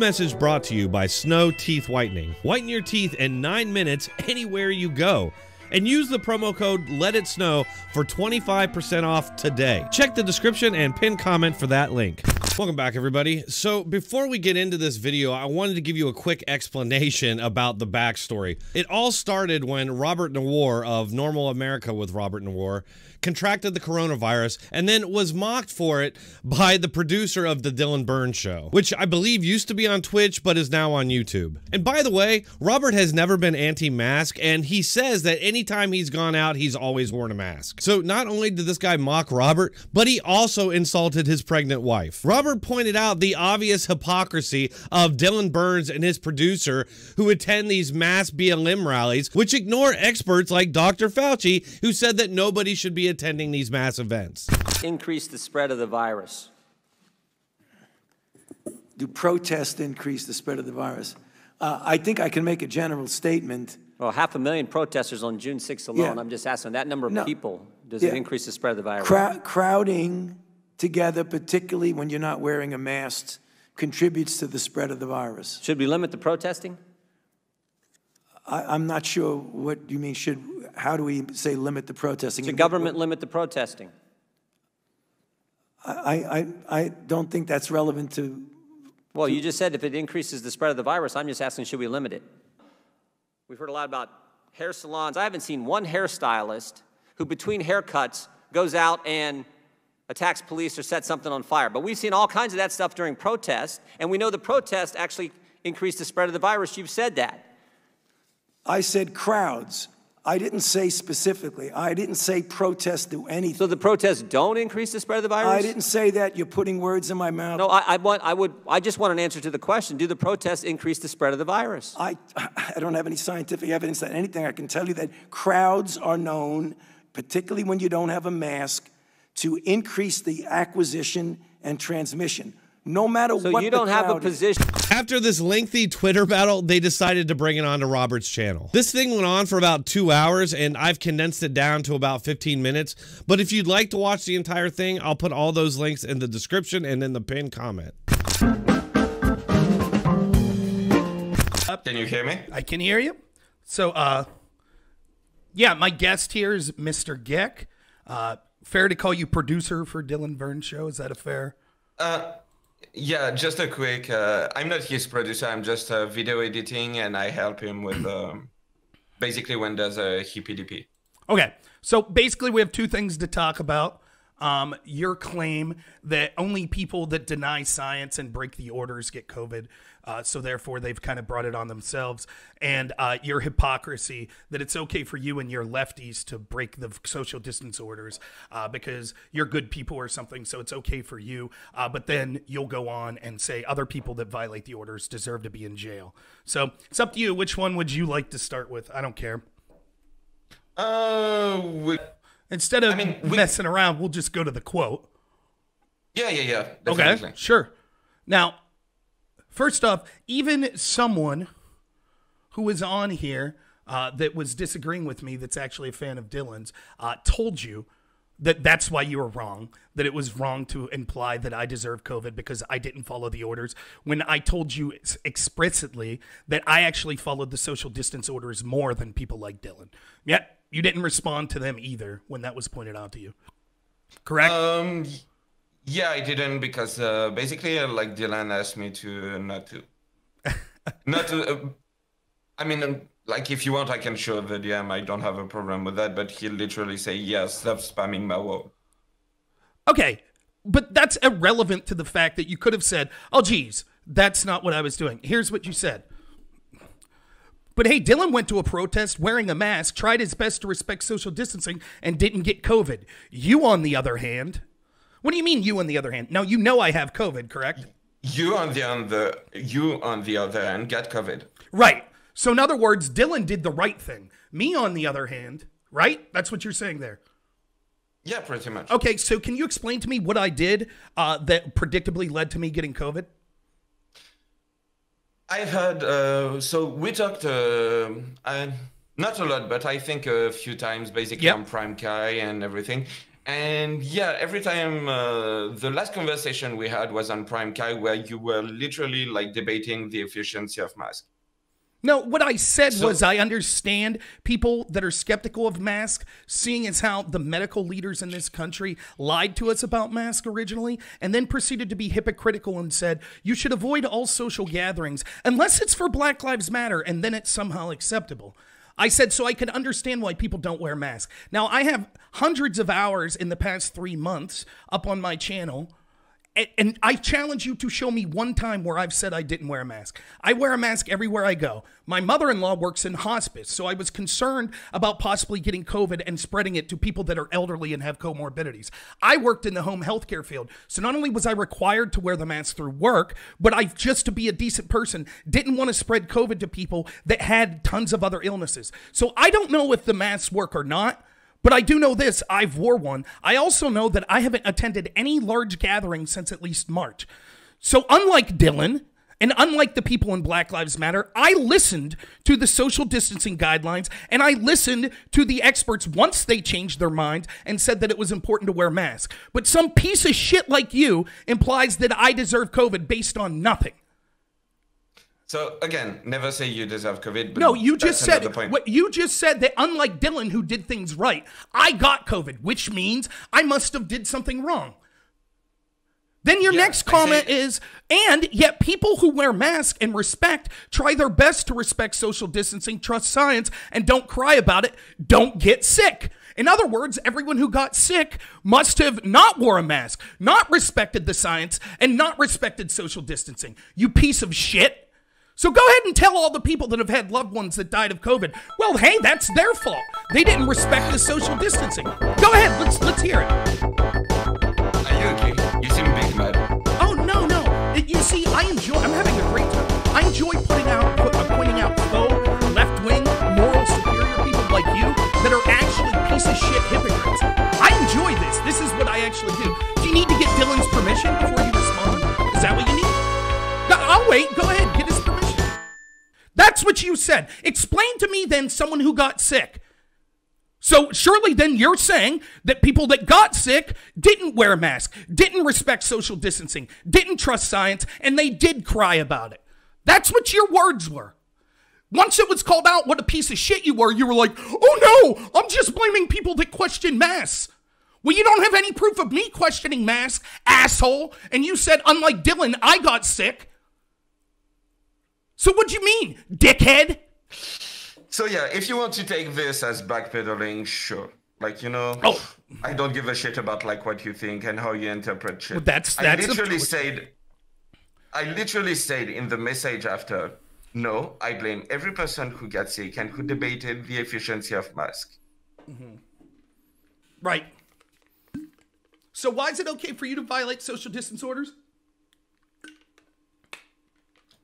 message brought to you by Snow Teeth Whitening. Whiten your teeth in nine minutes anywhere you go. And use the promo code Let It Snow for 25% off today. Check the description and pin comment for that link. Welcome back, everybody. So, before we get into this video, I wanted to give you a quick explanation about the backstory. It all started when Robert Noerr of Normal America with Robert Noerr contracted the coronavirus and then was mocked for it by the producer of The Dylan Burns Show, which I believe used to be on Twitch but is now on YouTube. And by the way, Robert has never been anti mask, and he says that anytime he's gone out, he's always worn a mask. So not only did this guy mock Robert, but he also insulted his pregnant wife. Robert pointed out the obvious hypocrisy of Dylan Burns and his producer who attend these mass BLM rallies, which ignore experts like Dr. Fauci, who said that nobody should be attending these mass events. Increase the spread of the virus. Do protests increase the spread of the virus? Uh, I think I can make a general statement. Well, half a million protesters on June 6th alone. Yeah. I'm just asking that number of No. people, does Yeah. it increase the spread of the virus? Crowd, crowding together, particularly when you're not wearing a mask, contributes to the spread of the virus. Should we limit the protesting? I, I'm not sure what you mean. Should how do we say limit the protesting? Should government limit the protesting? I, I, I don't think that's relevant to. Well, you just said if it increases the spread of the virus, I'm just asking, should we limit it? We've heard a lot about hair salons. I haven't seen one hairstylist who, between haircuts, goes out and attacks police or sets something on fire. But we've seen all kinds of that stuff during protests, and we know the protest actually increased the spread of the virus. You've said that. I said crowds. I didn't say specifically. I didn't say protests do anything. So the protests don't increase the spread of the virus? I didn't say that. You're putting words in my mouth. No, I, I want. I would. I just want an answer to the question: Do the protests increase the spread of the virus? I, I don't have any scientific evidence that anything. I can tell you that crowds are known, particularly when you don't have a mask, to increase the acquisition and transmission. No matter So what you don't have a position. After this lengthy Twitter battle, they decided to bring it onto Robert's channel. This thing went on for about two hours, and I've condensed it down to about 15 minutes. But if you'd like to watch the entire thing, I'll put all those links in the description and in the pinned comment. Can you hear me? I can hear you. So, uh, yeah, my guest here is Mr. Geck. Uh, fair to call you producer for Dylan Burns show. Is that a fair? Yeah, just a quick. Uh, I'm not his producer. I'm just uh, video editing, and I help him with um, basically when there's a HPDP. Okay. So basically, we have two things to talk about. Um, your claim that only people that deny science and break the orders get COVID. Uh, so therefore, they've kind of brought it on themselves. And uh, your hypocrisy that it's okay for you and your lefties to break the social distance orders uh, because you're good people or something. So it's okay for you. Uh, but then you'll go on and say other people that violate the orders deserve to be in jail. So it's up to you. Which one would you like to start with? I don't care. Uh, Instead of I mean, we- messing around, we'll just go to the quote. yeah, yeah, yeah. Okay, sure. Now, first off, even someone who was on here uh, that was disagreeing with me, that's actually a fan of Dylan's, uh, told you that that's why you were wrong. That it was wrong to imply that I deserve COVID because I didn't follow the orders. When I told you explicitly that I actually followed the social distance orders more than people like Dylan. Yet you didn't respond to them either when that was pointed out to you. Correct? Um, yeah, I didn't because uh, basically, uh, like Dylan asked me to not to, not to. Uh, I mean, um, like if you want, I can show the DM. I don't have a problem with that. But he literally say, "Yes, stop spamming my wall." Okay, but that's irrelevant to the fact that you could have said, "Oh, geez, that's not what I was doing." Here's what you said. But hey, Dylan went to a protest wearing a mask, tried his best to respect social distancing, and didn't get COVID. You, on the other hand, what do you mean? You, on the other hand? Now you know I have COVID, correct? You on the on the you on the other hand get COVID. Right. So in other words, Dylan did the right thing. Me, on the other hand, right? That's what you're saying there. Yeah, pretty much. Okay, so can you explain to me what I did uh, that predictably led to me getting COVID? I've had uh, so we talked uh, uh, not a lot, but I think a few times, basically Yep. on Prime Kai and everything. And yeah, every time uh, the last conversation we had was on Prime Kai, where you were literally like debating the efficiency of masks. No, what I said So- was I understand people that are skeptical of masks, seeing as how the medical leaders in this country lied to us about masks originally and then proceeded to be hypocritical and said you should avoid all social gatherings unless it's for Black Lives Matter and then it's somehow acceptable. I said so I could understand why people don't wear masks. Now, I have hundreds of hours in the past three months up on my channel and, I challenge you to show me one time where I've said I didn't wear a mask. I wear a mask everywhere I go. My mother in law works in hospice, so I was concerned about possibly getting COVID and spreading it to people that are elderly and have comorbidities. I worked in the home healthcare field, so not only was I required to wear the mask through work, but I, just to be a decent person, didn't want to spread COVID to people that had tons of other illnesses. So I don't know if the masks work or not. But I do know this I've wore one. I also know that I haven't attended any large gathering since at least March. So, unlike Dylan, and unlike the people in Black Lives Matter, I listened to the social distancing guidelines and I listened to the experts once they changed their minds and said that it was important to wear masks. But some piece of shit like you implies that I deserve COVID based on nothing. So again, never say you deserve COVID. But No, you just said what you just said that unlike Dylan who did things right, I got COVID, which means I must have did something wrong. Then your Yeah, next comment is, and yet people who wear masks and respect try their best to respect social distancing, trust science, and don't cry about it, don't get sick. In other words, everyone who got sick must have not wore a mask, not respected the science, and not respected social distancing. You piece of shit. So go ahead and tell all the people that have had loved ones that died of COVID, well, hey, that's their fault. They didn't respect the social distancing. Go ahead, let's let's hear it. Are you okay? You seem big mad. Oh no, no. You see, I enjoy. I'm having a great time. I enjoy putting out, uh, pointing out faux, left-wing, moral superior people like you that are actually piece of shit hypocrites. You said. Explain to me then someone who got sick. So surely then you're saying that people that got sick didn't wear a mask, didn't respect social distancing, didn't trust science, and they did cry about it. That's what your words were. Once it was called out what a piece of shit you were, you were like, oh no, I'm just blaming people that question masks. Well, you don't have any proof of me questioning masks, asshole. And you said, unlike Dylan, I got sick. So what do you mean, dickhead? So yeah, if you want to take this as backpedaling, sure. Like you know, Oh. I don't give a shit about like what you think and how you interpret shit. Well, that's- that's I literally said, I literally said in the message after, no, I blame every person who got sick and who debated the efficiency of masks. Mm-hmm. Right. So why is it okay for you to violate social distance orders?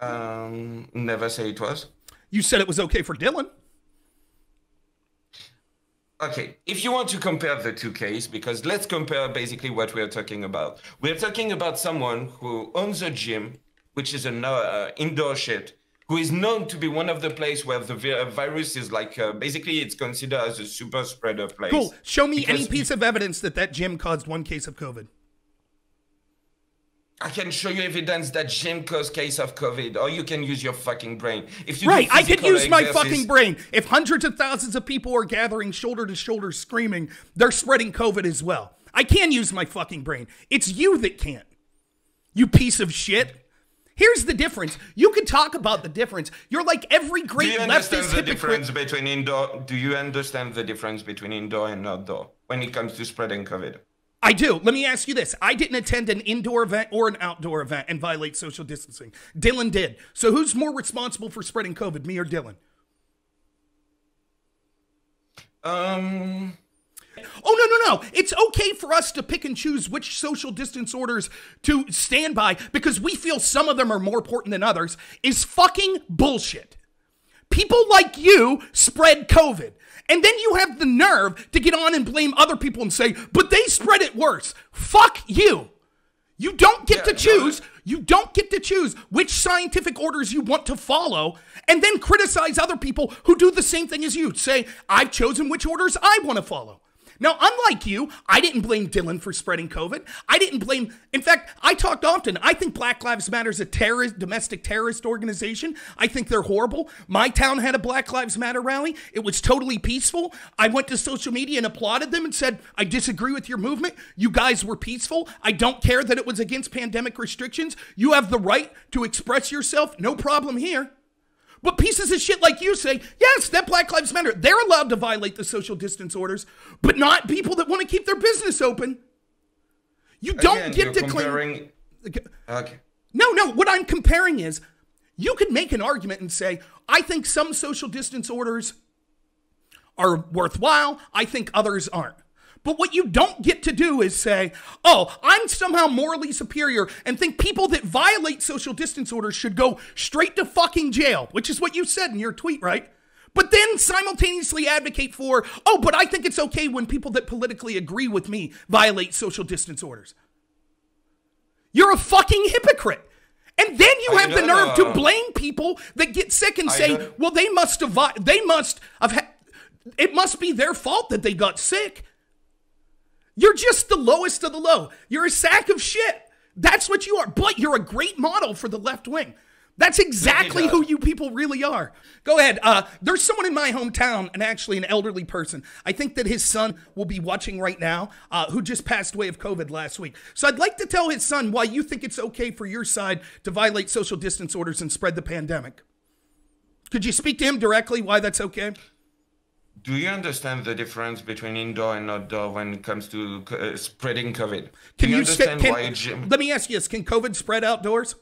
Um, never say it was. You said it was okay for Dylan. Okay, if you want to compare the two cases, because let's compare basically what we're talking about. We're talking about someone who owns a gym, which is an uh, indoor shit, who is known to be one of the place where the vi- virus is like uh, basically it's considered as a super spreader place. Cool. Show me any piece of evidence that that gym caused one case of COVID. I can show you evidence that gym caused case of COVID, or you can use your fucking brain. If you do Right. I could use my fucking brain. If hundreds of thousands of people are gathering shoulder to shoulder screaming, they're spreading COVID as well. I can use my fucking brain. It's you that can't. You piece of shit. Here's the difference. You can talk about the difference. You're like every Do great you understand leftist the hypocrite. difference between indoor? Do you understand the difference between indoor and outdoor when it comes to spreading COVID? I do. Let me ask you this. I didn't attend an indoor event or an outdoor event and violate social distancing. Dylan did. So who's more responsible for spreading COVID, me or Dylan? Um, Oh, no, no, no. It's okay for us to pick and choose which social distance orders to stand by because we feel some of them are more important than others is fucking bullshit. People like you spread COVID. And then you have the nerve to get on and blame other people and say, but they spread it worse. Fuck you. You don't get Yeah, to choose. You don't get to choose which scientific orders you want to follow and then criticize other people who do the same thing as you. Say, I've chosen which orders I want to follow. Now, unlike you, I didn't blame Dylan for spreading COVID. I didn't blame, in fact, I talked often. I think Black Lives Matter is a terrorist, domestic terrorist organization. I think they're horrible. My town had a Black Lives Matter rally. It was totally peaceful. I went to social media and applauded them and said, I disagree with your movement. You guys were peaceful. I don't care that it was against pandemic restrictions. You have the right to express yourself. No problem here. But pieces of shit like you say, yes, that Black Lives Matter, they're allowed to violate the social distance orders, but not people that want to keep their business open. You don't Again, get to comparing... claim. Okay. No, no, what I'm comparing is you could make an argument and say, I think some social distance orders are worthwhile, I think others aren't. But what you don't get to do is say, oh, I'm somehow morally superior and think people that violate social distance orders should go straight to fucking jail, which is what you said in your tweet, right? But then simultaneously advocate for, oh, but I think it's okay when people that politically agree with me violate social distance orders. You're a fucking hypocrite. And then you have the nerve to blame people that get sick and say, well, they must have, they must have, it must be their fault that they got sick. You're just the lowest of the low. You're a sack of shit. That's what you are. But you're a great model for the left wing. That's exactly who you people really are. Go ahead. Uh, there's someone in my hometown, and actually an elderly person. I think that his son will be watching right now, uh, who just passed away of COVID last week. So I'd like to tell his son why you think it's okay for your side to violate social distance orders and spread the pandemic. Could you speak to him directly why that's okay? Do you understand the difference between indoor and outdoor when it comes to uh, spreading COVID? Do Can you you, sta- understand can- why a gym? Let me ask you this: Can COVID spread outdoors?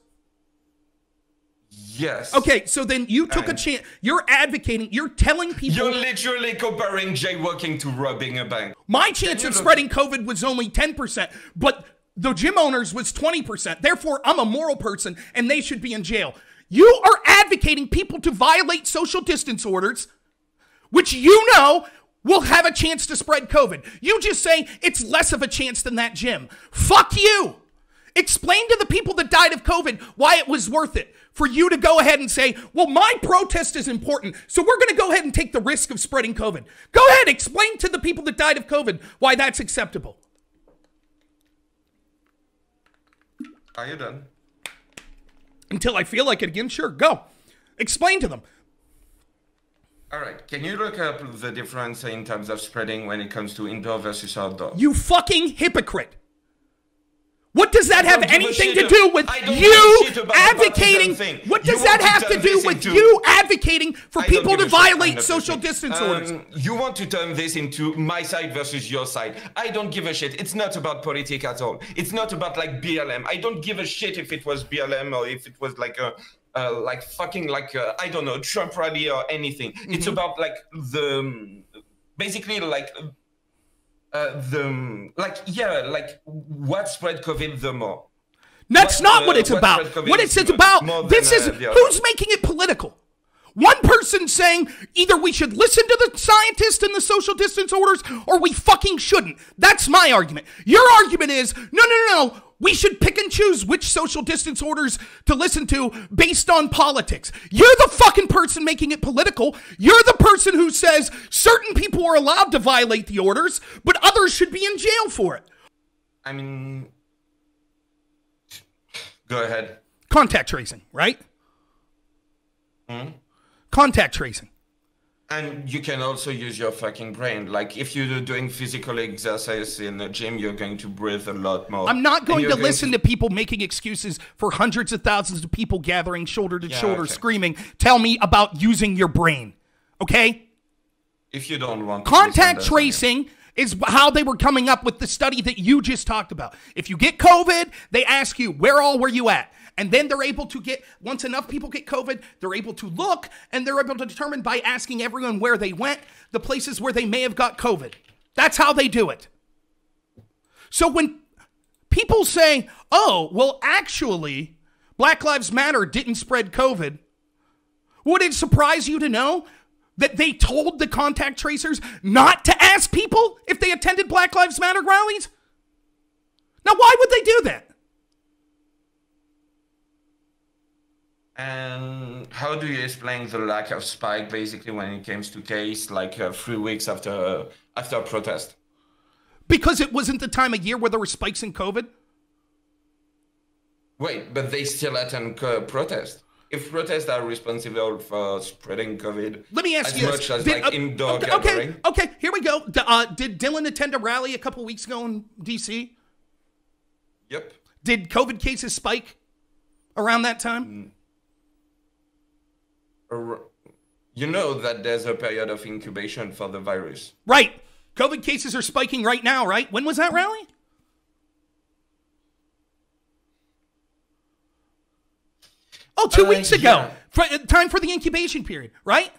Yes. Okay, so then you took a chance. You're advocating. You're telling people You're literally comparing jaywalking to robbing a bank. my chance of spreading COVID was only 10%, but the gym owners was 20%. Therefore, I'm a moral person and they should be in jail. You are advocating people to violate social distance orders, which you know will have a chance to spread COVID. You just say it's less of a chance than that gym. Fuck you. Explain to the people that died of COVID why it was worth it for you to go ahead and say, well, my protest is important, so we're going to go ahead and take the risk of spreading COVID. Go ahead, explain to the people that died of COVID why that's acceptable. Are you done? Until I feel like it again, sure, go. Explain to them. All right. Can you look up the difference in terms of spreading when it comes to indoor versus outdoor? You fucking hypocrite. What does that have don't give a anything to do with I don't give a you about advocating? What does that have to turn do with you advocating for I people to a shit, violate social distance Um, orders? You want to turn this into my side versus your side. I don't give a shit. It's not about politics at all. It's not about like BLM. I don't give a shit if it was BLM or if it was like a. Uh, like fucking like uh, I don't know Trump rally or anything. It's about like the um, basically like uh, the like yeah like what spread COVID the more. That's What, not uh, what it's what about. What COVID What is it's about, this is uh, who's making it political. One person saying either we should listen to the scientists and the social distance orders or we fucking shouldn't. That's my argument. Your argument is no, no, no, no. We should pick and choose which social distance orders to listen to based on politics. You're the fucking person making it political. You're the person who says certain people are allowed to violate the orders, but others should be in jail for it. I mean, go ahead. Contact tracing, right? Hmm? Contact tracing. And you can also use your fucking brain. Like if you're doing physical exercise in the gym, you're going to breathe a lot more. I'm not going to listen to people making excuses for hundreds of thousands of people gathering shoulder to Yeah, shoulder okay. screaming, tell me about using your brain. Okay? If you don't want to Contact tracing is how they were coming up with the study that you just talked about. If you get COVID, they ask you, where all were you at? And then they're able to get, once enough people get COVID, they're able to look and they're able to determine by asking everyone where they went, the places where they may have got COVID. That's how they do it. So when people say, oh, well, actually, Black Lives Matter didn't spread COVID, would it surprise you to know that they told the contact tracers not to ask people if they attended Black Lives Matter rallies? Now, why would they do that? And how do you explain the lack of spike basically when it comes to case like uh, three weeks after after a protest? Because it wasn't the time of year where there were spikes in COVID? Wait, but they still attend co- protest. If protests are responsible for spreading COVID, Let me ask you. as you much this. as Did- like uh, indoor okay, gathering. okay, okay, here we go. Uh, did Dylan attend a rally a couple weeks ago in DC? Yep. Did COVID cases spike around that time? You know that there's a period of incubation for the virus. Right. COVID cases are spiking right now, right? When was that rally? Oh, two Uh, weeks ago. yeah. For, uh, time for the incubation period, right?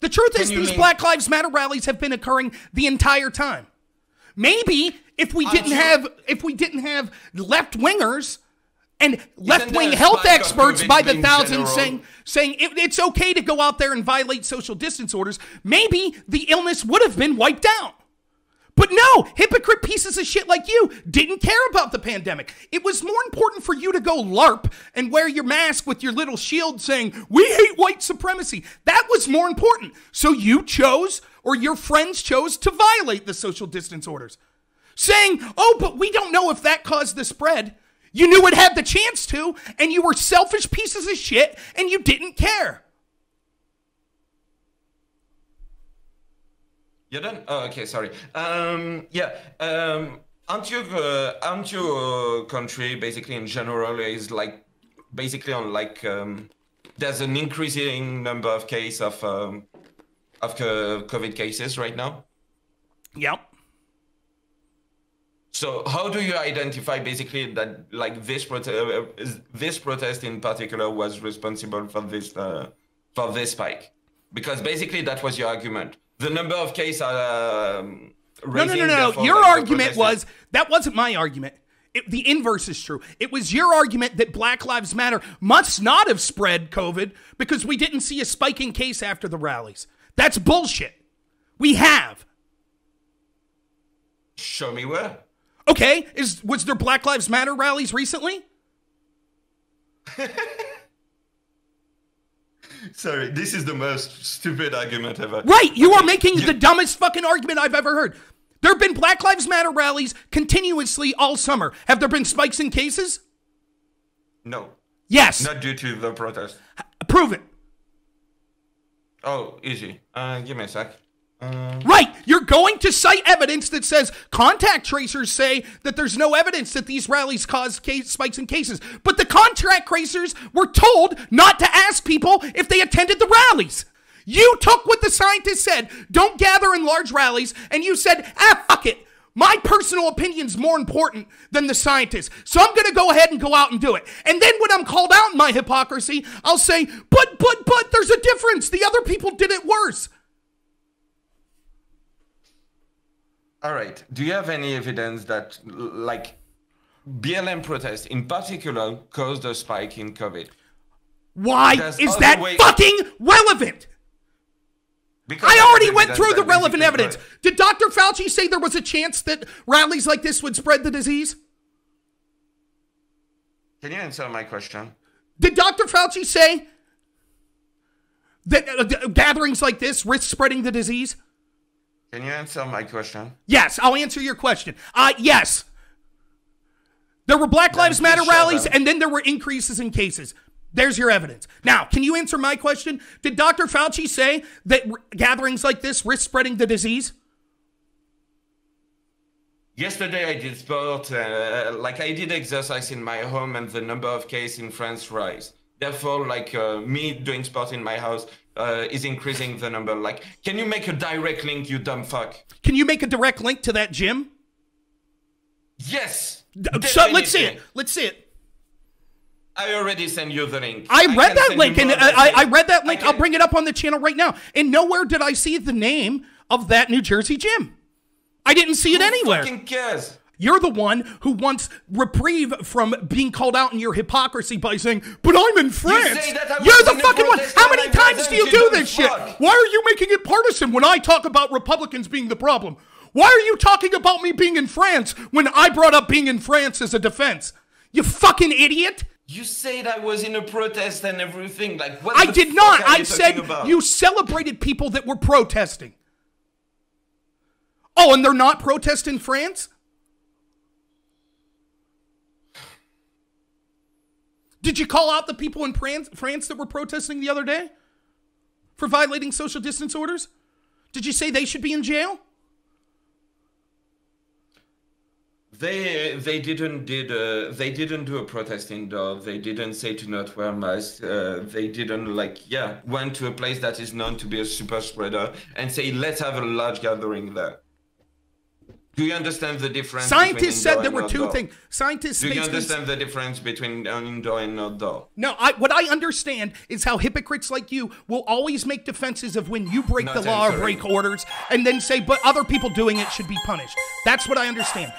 The truth is, these link- Black Lives Matter rallies have been occurring the entire time. Maybe if we didn't have if we didn't have left wingers and left wing health experts by the thousands saying saying it, it's okay to go out there and violate social distance orders, maybe the illness would have been wiped out. But no, hypocrite pieces of shit like you didn't care about the pandemic. It was more important for you to go LARP and wear your mask with your little shield saying, We hate white supremacy. That was more important. So you chose, or your friends chose, to violate the social distance orders. Saying, Oh, but we don't know if that caused the spread. You knew it had the chance to, and you were selfish pieces of shit, and you didn't care. You done? Oh, okay, sorry. Um, yeah. Um, aren't you, uh, aren't your country basically in general is like basically on like um, there's an increasing number of case of um, of co- COVID cases right now. Yep. So how do you identify basically that like this prote- uh, this protest in particular was responsible for this uh, for this spike? Because basically that was your argument. The number of cases are um, No, no, raising, no, no. Your argument was that wasn't my argument. It, the inverse is true. It was your argument that Black Lives Matter must not have spread COVID because we didn't see a spike in case after the rallies. That's bullshit. We have. show me where. Okay, is was there Black Lives Matter rallies recently? Sorry, this is the most stupid argument ever. Right, you are making the dumbest fucking argument I've ever heard. There have been Black Lives Matter rallies continuously all summer. Have there been spikes in cases? No, Yes. not due to the protest. Prove it. Oh, easy. Uh, give me a sec. Uh, Right. You're going to cite evidence that says contact tracers say that there's no evidence that these rallies cause case spikes in cases. But the contact tracers were told not to ask people if they attended the rallies. You took what the scientists said, don't gather in large rallies, and you said, ah, fuck it. My personal opinion's more important than the scientists. So I'm going to go ahead and go out and do it. And then when I'm called out in my hypocrisy, I'll say, but, but, but, there's a difference. The other people did it worse. All right. Do you have any evidence that like BLM protests in particular caused a spike in COVID? Why There's is that way- fucking relevant? Because I already went through the relevant evidence. Did Dr. Fauci say there was a chance that rallies like this would spread the disease? Can you answer my question? Did Dr. Fauci say that uh, gatherings like this risk spreading the disease? Can you answer my question? Yes, I'll answer your question. Uh, yes. There were Black Lives Matter rallies, them. and then there were increases in cases. There's your evidence. Now, can you answer my question? Did Dr. Fauci say that r- gatherings like this risk spreading the disease? Yesterday I did sport, uh, like I did exercise in my home, and the number of cases in France rise. Therefore, like uh, me doing sports in my house uh, is increasing the number. Like, can you make a direct link, you dumb fuck? Can you make a direct link to that gym? Yes. So let's see it. Let's see it. I already sent you the link. I read can that link, and I, I- I read that link. I I'll bring it up on the channel right now. And nowhere did I see the name of that New Jersey gym. I didn't see it Who anywhere. fucking cares? You're the one who wants reprieve from being called out in your hypocrisy by saying, "But I'm in France." say You're the fucking one. How many times do you you do this shit? Why are you making it partisan when I talk about Republicans being the problem? Why are you talking about me being in France when I brought up being in France as a defense? You fucking idiot. You said I was in a protest and everything. Like, what? I did not. I you said about? you celebrated people that were protesting. Oh, and they're not protesting France? Did you call out the people in France, that were protesting the other day for violating social distance orders? Did you say they should be in jail? They they didn't did uh, they didn't do a protest indoor. They didn't say to not wear masks. Uh, they didn't like yeah went to a place that is known to be a super spreader and say let's have a large gathering there. Do you understand the difference? Scientists said there were two things. Scientists Do you understand the difference between indoor and outdoor? No, I, what I understand is how hypocrites like you will always make defenses of when you break Not the law or break orders and then say, but other people doing it should be punished. That's what I understand.